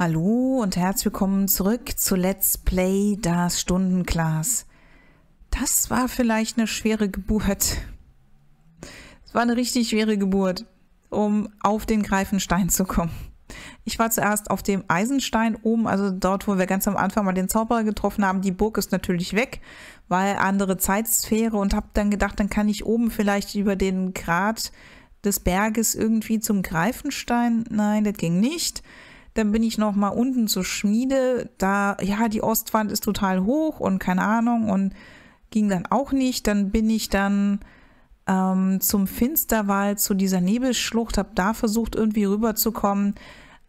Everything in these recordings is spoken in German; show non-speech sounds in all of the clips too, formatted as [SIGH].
Hallo und herzlich willkommen zurück zu Let's Play das Stundenglas. Das war vielleicht eine schwere Geburt. Es war eine richtig schwere Geburt, um auf den Greifenstein zu kommen. Ich war zuerst auf dem Eisenstein oben, also dort, wo wir ganz am Anfang mal den Zauberer getroffen haben. Die Burg ist natürlich weg, weil andere Zeitsphäre und habe dann gedacht, dann kann ich oben vielleicht über den Grat des Berges irgendwie zum Greifenstein. Nein, das ging nicht. Dann bin ich noch mal unten zur Schmiede. Da, ja, die Ostwand ist total hoch und keine Ahnung und ging dann auch nicht. Dann bin ich dann ähm, zum Finsterwald, zu dieser Nebelschlucht, habe da versucht irgendwie rüberzukommen.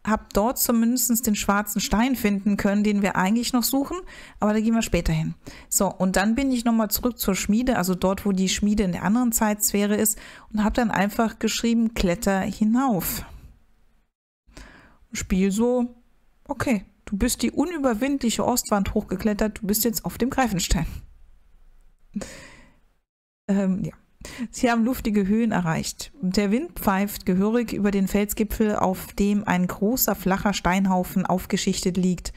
Habe dort zumindest den schwarzen Stein finden können, den wir eigentlich noch suchen, aber da gehen wir später hin. So, und dann bin ich nochmal zurück zur Schmiede, also dort, wo die Schmiede in der anderen Zeitsphäre ist, und habe dann einfach geschrieben, kletter hinauf. Spiel so, okay, du bist die unüberwindliche Ostwand hochgeklettert, du bist jetzt auf dem Greifenstein. [LAUGHS] ähm, ja. Sie haben luftige Höhen erreicht. Der Wind pfeift gehörig über den Felsgipfel, auf dem ein großer, flacher Steinhaufen aufgeschichtet liegt.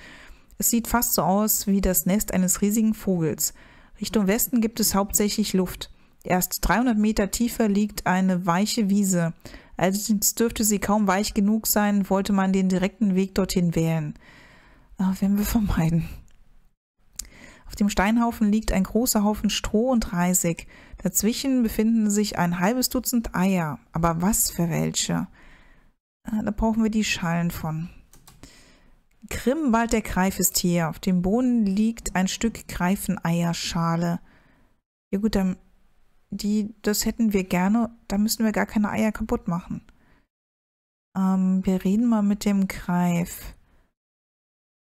Es sieht fast so aus wie das Nest eines riesigen Vogels. Richtung Westen gibt es hauptsächlich Luft. Erst 300 Meter tiefer liegt eine weiche Wiese. Allerdings dürfte sie kaum weich genug sein, wollte man den direkten Weg dorthin wählen. Aber werden wir vermeiden. Auf dem Steinhaufen liegt ein großer Haufen Stroh und Reisig. Dazwischen befinden sich ein halbes Dutzend Eier. Aber was für welche? Da brauchen wir die Schalen von. Grimmwald der Greif ist hier. Auf dem Boden liegt ein Stück Greifeneierschale. Ja gut, dann die, das hätten wir gerne, da müssen wir gar keine Eier kaputt machen. Ähm, wir reden mal mit dem Greif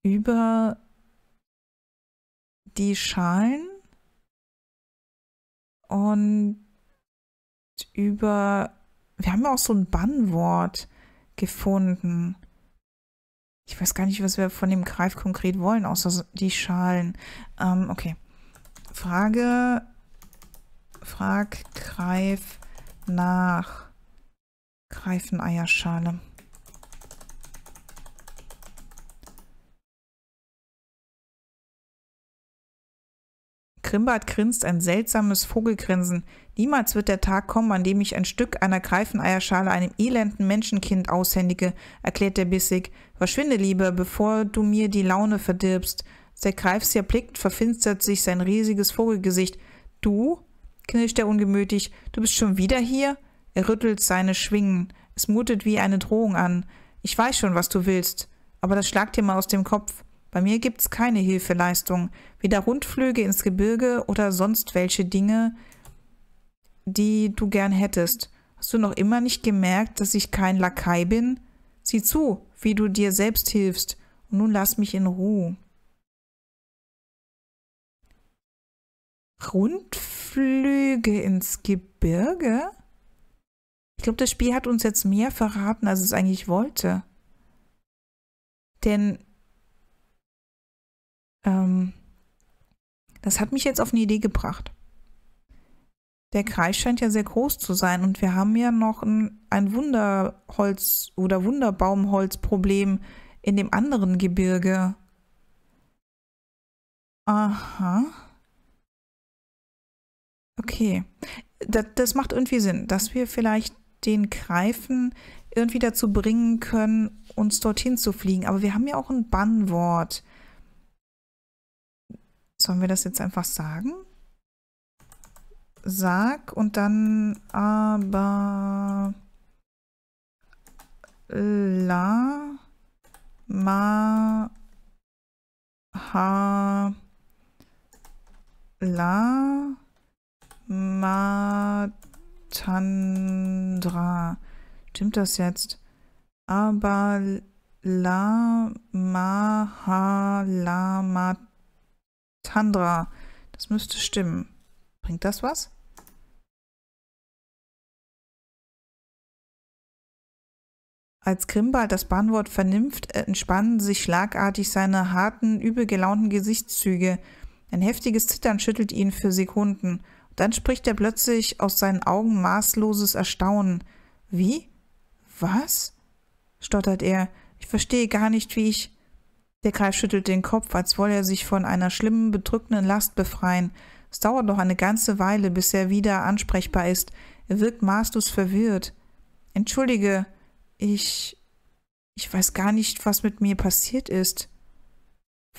über die Schalen und über, wir haben ja auch so ein Bannwort gefunden. Ich weiß gar nicht, was wir von dem Greif konkret wollen, außer die Schalen. Ähm, okay. Frage Frag, greif nach. Greifeneierschale. Grimbart grinst ein seltsames Vogelgrinsen. Niemals wird der Tag kommen, an dem ich ein Stück einer Greifeneierschale einem elenden Menschenkind aushändige, erklärt der Bissig. Verschwinde lieber, bevor du mir die Laune verdirbst. Der Greifs erblickt, verfinstert sich sein riesiges Vogelgesicht. Du? Knirscht er ungemütlich. Du bist schon wieder hier? Er rüttelt seine Schwingen. Es mutet wie eine Drohung an. Ich weiß schon, was du willst. Aber das schlagt dir mal aus dem Kopf. Bei mir gibt's keine Hilfeleistung. Weder Rundflüge ins Gebirge oder sonst welche Dinge, die du gern hättest. Hast du noch immer nicht gemerkt, dass ich kein Lakai bin? Sieh zu, wie du dir selbst hilfst. Und nun lass mich in Ruhe. Rundflüge ins Gebirge? Ich glaube, das Spiel hat uns jetzt mehr verraten, als es eigentlich wollte. Denn ähm, das hat mich jetzt auf eine Idee gebracht. Der Kreis scheint ja sehr groß zu sein und wir haben ja noch ein, ein Wunderholz- oder Wunderbaumholzproblem in dem anderen Gebirge. Aha. Okay. Das, das macht irgendwie Sinn, dass wir vielleicht den Greifen irgendwie dazu bringen können, uns dorthin zu fliegen. Aber wir haben ja auch ein Bannwort. Sollen wir das jetzt einfach sagen? Sag und dann aber la ma ha la Matandra. Stimmt das jetzt? Aber la maha la matandra. Das müsste stimmen. Bringt das was? Als Grimbald das Bannwort vernimmt, entspannen sich schlagartig seine harten, übel gelaunten Gesichtszüge. Ein heftiges Zittern schüttelt ihn für Sekunden. Dann spricht er plötzlich aus seinen Augen maßloses Erstaunen. Wie? Was? stottert er. Ich verstehe gar nicht, wie ich. Der Greif schüttelt den Kopf, als wolle er sich von einer schlimmen, bedrückenden Last befreien. Es dauert noch eine ganze Weile, bis er wieder ansprechbar ist. Er wirkt maßlos verwirrt. Entschuldige, ich. Ich weiß gar nicht, was mit mir passiert ist.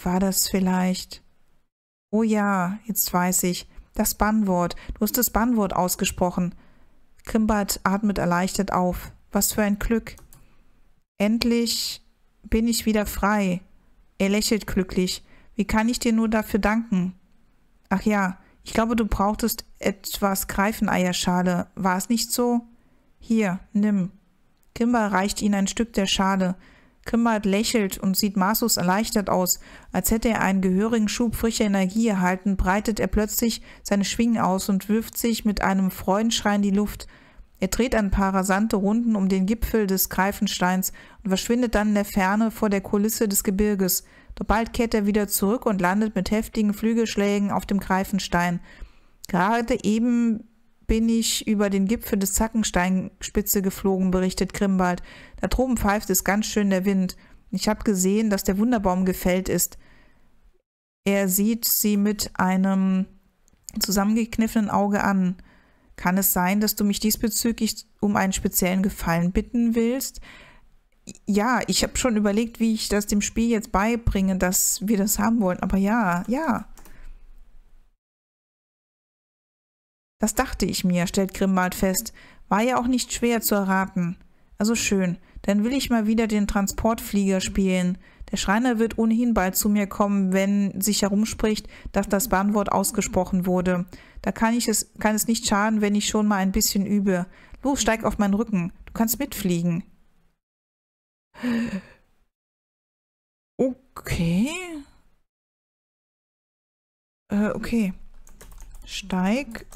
War das vielleicht. Oh ja, jetzt weiß ich. Das Bannwort. Du hast das Bannwort ausgesprochen. Krimbart atmet erleichtert auf. Was für ein Glück. Endlich bin ich wieder frei. Er lächelt glücklich. Wie kann ich dir nur dafür danken? Ach ja, ich glaube, du brauchtest etwas Greifeneierschale. War es nicht so? Hier, nimm. Kimber reicht ihnen ein Stück der Schale. Krimbart lächelt und sieht maßlos erleichtert aus. Als hätte er einen gehörigen Schub frischer Energie erhalten, breitet er plötzlich seine Schwingen aus und wirft sich mit einem Freudenschrei in die Luft. Er dreht ein paar rasante Runden um den Gipfel des Greifensteins und verschwindet dann in der Ferne vor der Kulisse des Gebirges. Doch bald kehrt er wieder zurück und landet mit heftigen Flügelschlägen auf dem Greifenstein. Gerade eben bin ich über den Gipfel des Zackensteinspitze geflogen, berichtet Grimbald. Da droben pfeift es ganz schön der Wind. Ich habe gesehen, dass der Wunderbaum gefällt ist. Er sieht sie mit einem zusammengekniffenen Auge an. Kann es sein, dass du mich diesbezüglich um einen speziellen Gefallen bitten willst? Ja, ich habe schon überlegt, wie ich das dem Spiel jetzt beibringe, dass wir das haben wollen. Aber ja, ja. Das dachte ich mir, stellt Grimbald fest. War ja auch nicht schwer zu erraten. Also schön, dann will ich mal wieder den Transportflieger spielen. Der Schreiner wird ohnehin bald zu mir kommen, wenn sich herumspricht, dass das Bannwort ausgesprochen wurde. Da kann ich es, kann es nicht schaden, wenn ich schon mal ein bisschen übe. Los, steig auf meinen Rücken. Du kannst mitfliegen. Okay. Äh, okay. Steig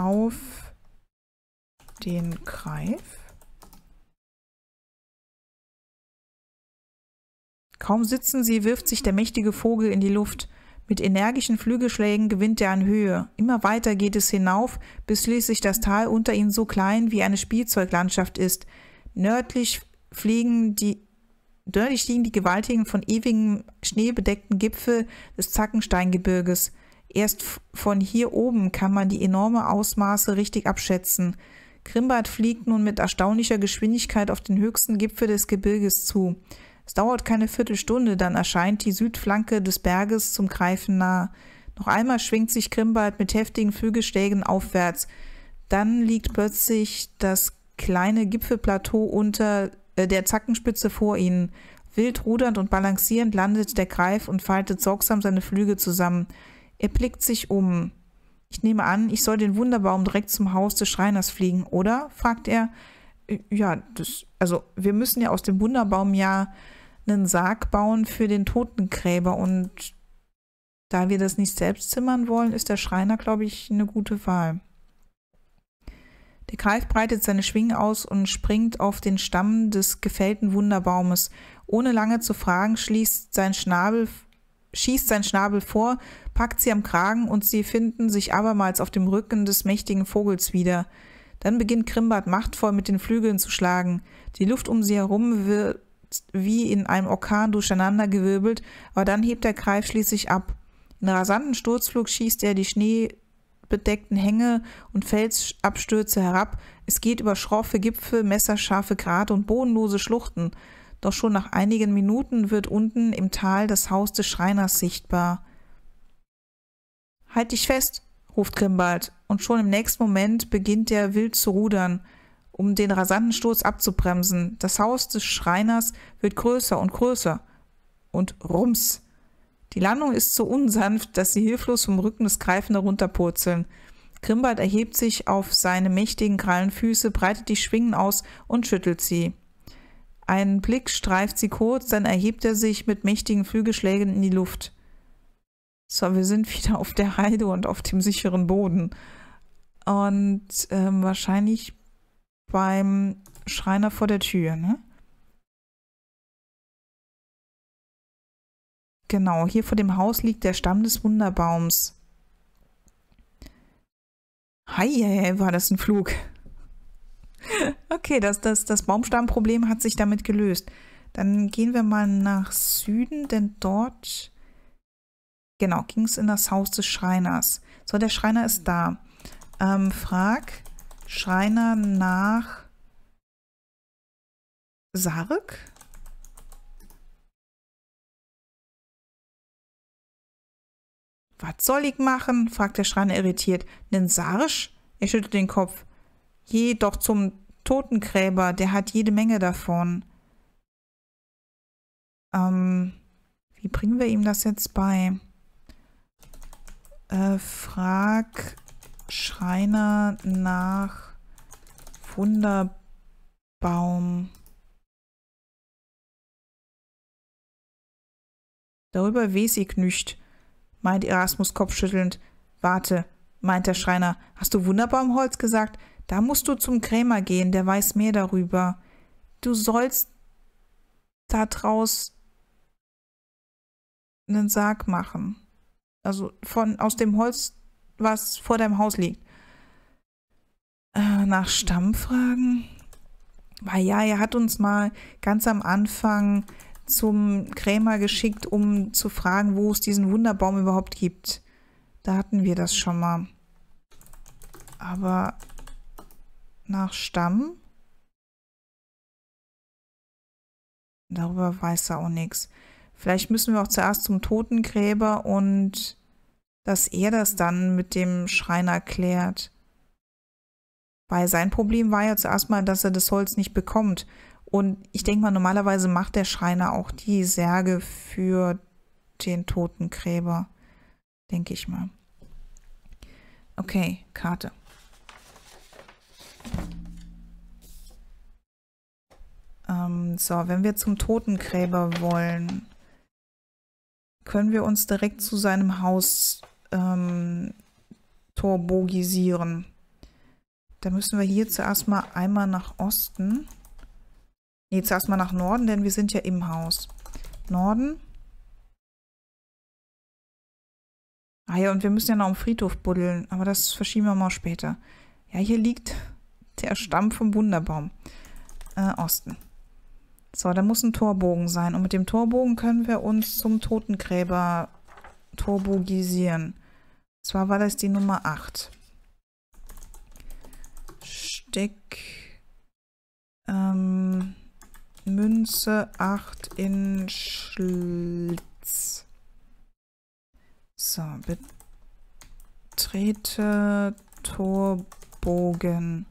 auf den Greif. Kaum sitzen sie, wirft sich der mächtige Vogel in die Luft. Mit energischen Flügelschlägen gewinnt er an Höhe. Immer weiter geht es hinauf, bis schließlich das Tal unter ihnen so klein wie eine Spielzeuglandschaft ist. Nördlich fliegen die Nördlich liegen die gewaltigen, von ewigem Schnee bedeckten Gipfel des Zackensteingebirges. Erst von hier oben kann man die enorme Ausmaße richtig abschätzen. Grimbart fliegt nun mit erstaunlicher Geschwindigkeit auf den höchsten Gipfel des Gebirges zu. Es dauert keine Viertelstunde, dann erscheint die Südflanke des Berges zum Greifen nah. Noch einmal schwingt sich Grimbald mit heftigen Flügelschlägen aufwärts. Dann liegt plötzlich das kleine Gipfelplateau unter äh, der Zackenspitze vor ihnen. Wild rudernd und balancierend landet der Greif und faltet sorgsam seine Flügel zusammen. Er blickt sich um. Ich nehme an, ich soll den Wunderbaum direkt zum Haus des Schreiners fliegen, oder? fragt er. Äh, ja, das, also wir müssen ja aus dem Wunderbaum ja einen Sarg bauen für den Totengräber und da wir das nicht selbst zimmern wollen, ist der Schreiner, glaube ich, eine gute Wahl. Der Greif breitet seine Schwingen aus und springt auf den Stamm des gefällten Wunderbaumes. Ohne lange zu fragen, schließt sein Schnabel, schießt sein Schnabel vor, packt sie am Kragen und sie finden sich abermals auf dem Rücken des mächtigen Vogels wieder. Dann beginnt Krimbart machtvoll mit den Flügeln zu schlagen. Die Luft um sie herum wird wie in einem Orkan durcheinandergewirbelt, aber dann hebt der Greif schließlich ab. In rasanten Sturzflug schießt er die schneebedeckten Hänge und Felsabstürze herab. Es geht über schroffe Gipfel, messerscharfe Grate und bodenlose Schluchten. Doch schon nach einigen Minuten wird unten im Tal das Haus des Schreiners sichtbar. Halt dich fest, ruft Grimbald, und schon im nächsten Moment beginnt er wild zu rudern um den rasanten Sturz abzubremsen. Das Haus des Schreiners wird größer und größer. Und rums. Die Landung ist so unsanft, dass sie hilflos vom Rücken des Greifen herunterpurzeln. Grimbald erhebt sich auf seine mächtigen Krallenfüße, breitet die Schwingen aus und schüttelt sie. Ein Blick streift sie kurz, dann erhebt er sich mit mächtigen Flügelschlägen in die Luft. So, wir sind wieder auf der Heide und auf dem sicheren Boden. Und ähm, wahrscheinlich beim Schreiner vor der Tür, ne? Genau, hier vor dem Haus liegt der Stamm des Wunderbaums. Hei, war das ein Flug. [LAUGHS] Okay, das, das, das Baumstammproblem hat sich damit gelöst. Dann gehen wir mal nach Süden, denn dort, genau, ging es in das Haus des Schreiners. So, der Schreiner ist da. Ähm, frag Schreiner nach Sarg? Was soll ich machen? fragt der Schreiner irritiert. Nen Sarsch? Er schüttelt den Kopf. Je doch zum Totengräber, der hat jede Menge davon. Ähm, wie bringen wir ihm das jetzt bei? Äh, frag Schreiner nach Wunderbaum. Darüber weiß ich nicht meint Erasmus kopfschüttelnd. Warte, meint der Schreiner, hast du Wunderbaumholz gesagt? Da musst du zum Krämer gehen, der weiß mehr darüber. Du sollst da draus einen Sarg machen. Also von aus dem Holz, was vor deinem Haus liegt. Äh, nach Stamm fragen? Weil ja, er hat uns mal ganz am Anfang zum Krämer geschickt, um zu fragen, wo es diesen Wunderbaum überhaupt gibt. Da hatten wir das schon mal. Aber nach Stamm? Darüber weiß er auch nichts. Vielleicht müssen wir auch zuerst zum Totengräber und dass er das dann mit dem Schreiner klärt. Weil sein Problem war ja zuerst mal, dass er das Holz nicht bekommt. Und ich denke mal, normalerweise macht der Schreiner auch die Särge für den Totengräber. Denke ich mal. Okay, Karte. Ähm, so, wenn wir zum Totengräber wollen, können wir uns direkt zu seinem Haus ähm, torbogisieren. Da müssen wir hier zuerst mal einmal nach Osten. Jetzt erstmal nach Norden, denn wir sind ja im Haus. Norden. Ah ja, und wir müssen ja noch am Friedhof buddeln, aber das verschieben wir mal später. Ja, hier liegt der Stamm vom Wunderbaum. Äh, Osten. So, da muss ein Torbogen sein. Und mit dem Torbogen können wir uns zum Totengräber turbogisieren. Zwar war das die Nummer 8. Steck. Ähm, Münze 8 in Schlitz. So, betrete Torbogen.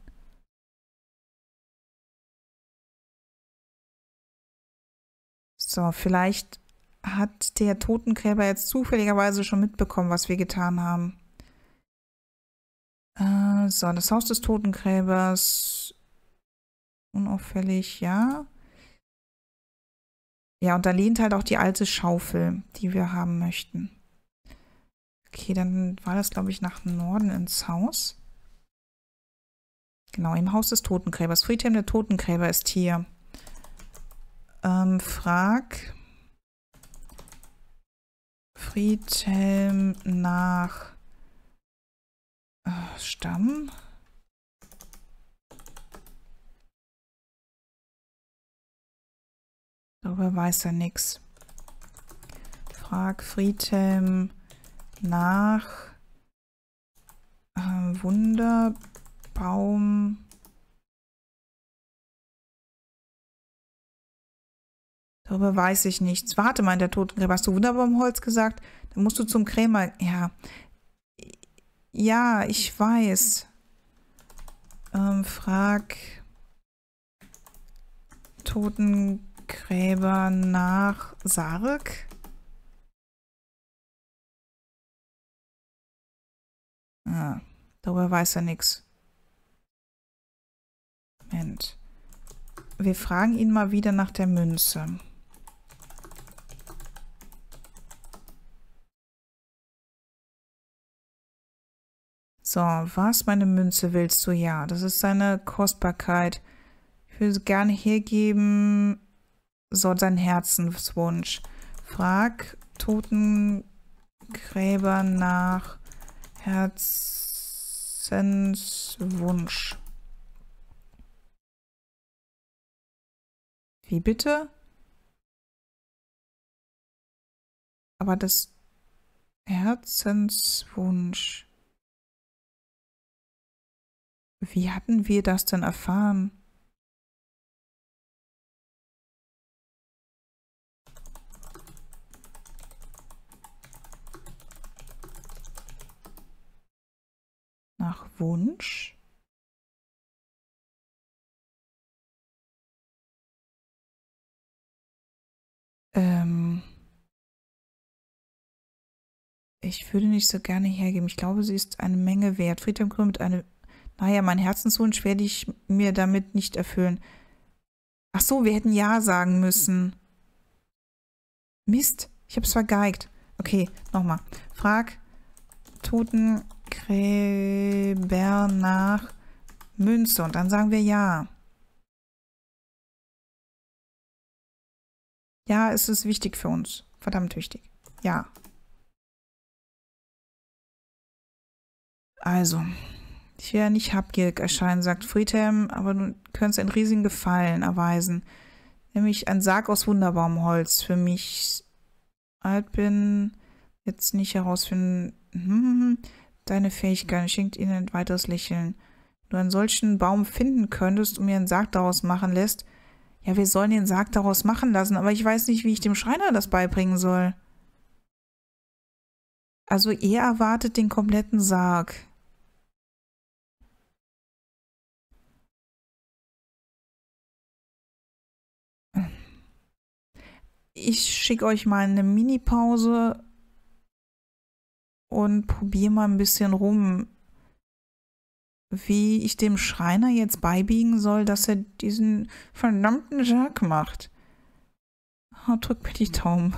So, vielleicht hat der Totengräber jetzt zufälligerweise schon mitbekommen, was wir getan haben. Äh, so, das Haus des Totengräbers. Unauffällig, ja. Ja, und da lehnt halt auch die alte Schaufel, die wir haben möchten. Okay, dann war das, glaube ich, nach Norden ins Haus. Genau, im Haus des Totengräbers. Friedhelm der Totengräber ist hier. Ähm, frag Friedhelm nach äh, Stamm. Darüber weiß er nichts. Frag Friedhelm nach äh, Wunderbaum. Darüber weiß ich nichts. Warte mal, der Totengräber. Hast du Wunderbaumholz gesagt? Dann musst du zum Krämer. Ja. Ja, ich weiß. Ähm, frag Totengräber. Gräber nach Sarg. Ah, darüber weiß er nichts. Moment. Wir fragen ihn mal wieder nach der Münze. So, was? Meine Münze willst du? Ja, das ist seine Kostbarkeit. Ich würde sie gerne hergeben. So, sein Herzenswunsch. Frag Totengräber nach Herzenswunsch. Wie bitte? Aber das Herzenswunsch. Wie hatten wir das denn erfahren? Nach Wunsch? Ähm ich würde nicht so gerne hergeben. Ich glaube, sie ist eine Menge wert. Friedhelm krümmt eine. Naja, mein Herzenswunsch werde ich mir damit nicht erfüllen. Ach so, wir hätten Ja sagen müssen. Mist, ich hab's vergeigt. Okay, nochmal. Frag Totengräber nach Münze und dann sagen wir Ja. Ja, es ist wichtig für uns. Verdammt wichtig. Ja. Also, ich werde nicht habgierig erscheinen, sagt Friedhelm, aber du könntest einen riesigen Gefallen erweisen. Nämlich ein Sarg aus Wunderbaumholz für mich. Alt bin, jetzt nicht herausfinden. Hm, deine Fähigkeit schenkt ihnen ein weiteres Lächeln. Du einen solchen Baum finden könntest und mir einen Sarg daraus machen lässt, ja, wir sollen den Sarg daraus machen lassen, aber ich weiß nicht, wie ich dem Schreiner das beibringen soll. Also er erwartet den kompletten Sarg. Ich schicke euch mal eine Mini-Pause und probiere mal ein bisschen rum, wie ich dem Schreiner jetzt beibiegen soll, dass er diesen verdammten Sarg macht. Oh, drück mir die Daumen.